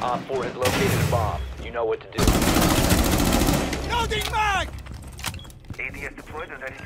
Op 4 has located a bomb. You know what to do. Loading mag! ADS deployed and ready